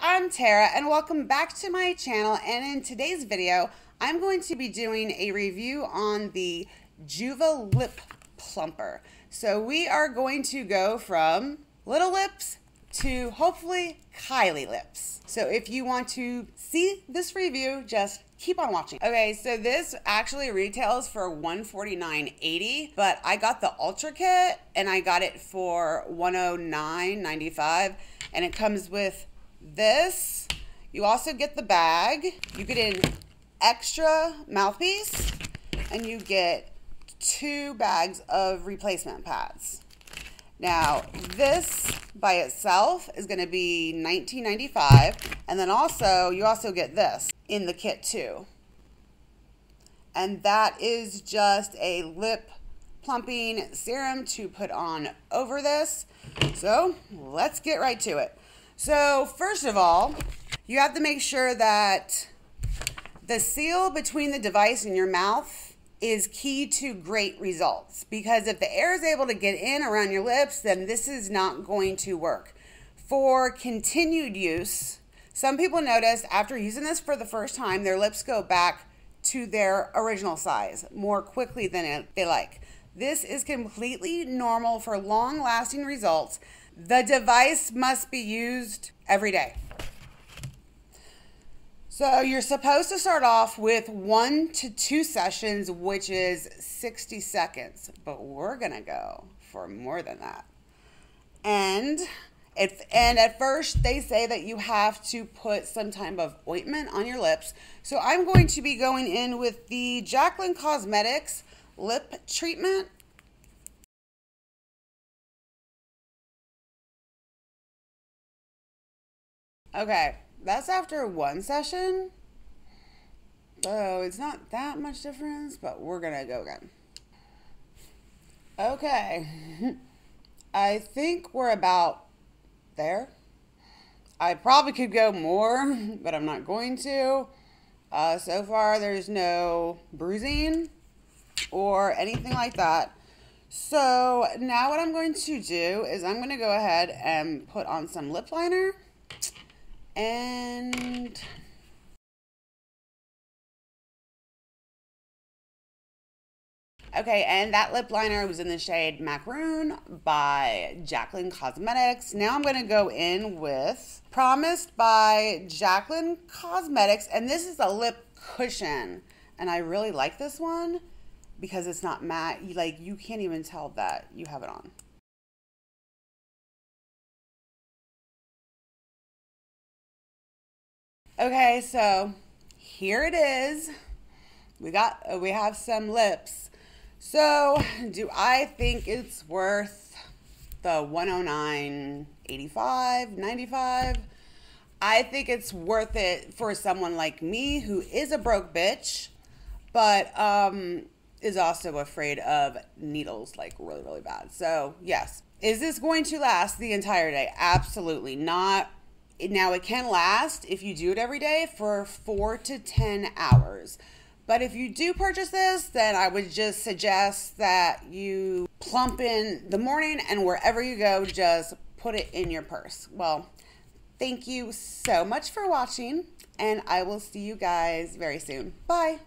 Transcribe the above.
I'm Tara and welcome back to my channel and in today's video I'm going to be doing a review on the Juva Lip Plumper. So we are going to go from little lips to hopefully Kylie lips. So if you want to see this review, just keep on watching. Okay, so this actually retails for $149.80, but I got the Ultra Kit and I got it for $109.95 and it comes with this. You also get the bag. You get an extra mouthpiece and you get two bags of replacement pads. Now, this by itself is going to be $19.95, and then also you also get this in the kit too. And that is just a lip plumping serum to put on over this. So, let's get right to it. So, first of all, you have to make sure that the seal between the device and your mouth is key to great results because if the air is able to get in around your lips, then this is not going to work. For continued use, some people notice after using this for the first time, their lips go back to their original size more quickly than they like. This is completely normal for long lasting results. The device must be used every day. So you're supposed to start off with one to two sessions, which is 60 seconds, but we're going to go for more than that. And if, and at first they say that you have to put some type of ointment on your lips. So I'm going to be going in with the Jaclyn Cosmetics lip treatment. Okay, that's after one session. So it's not that much difference, but we're gonna go again. Okay. I think we're about there. I probably could go more, but I'm not going to. Uh, so far, there's no bruising or anything like that. So now what I'm going to do is I'm going to go ahead and put on some lip liner. And Okay, and that lip liner was in the shade Macaroon by Jaclyn Cosmetics. Now I'm going to go in with Promised by Jaclyn Cosmetics, and this is a lip cushion. And I really like this one because it's not matte. Like, you can't even tell that you have it on. Okay, so here it is. We got uh, we have some lips. So, do I think it's worth the 109.85, 95? I think it's worth it for someone like me who is a broke bitch, but um is also afraid of needles like really really bad. So, yes. Is this going to last the entire day? Absolutely not now, it can last if you do it every day for four to 10 hours. But if you do purchase this, then I would just suggest that you plump in the morning and wherever you go, just put it in your purse. Well, thank you so much for watching, and I will see you guys very soon. Bye.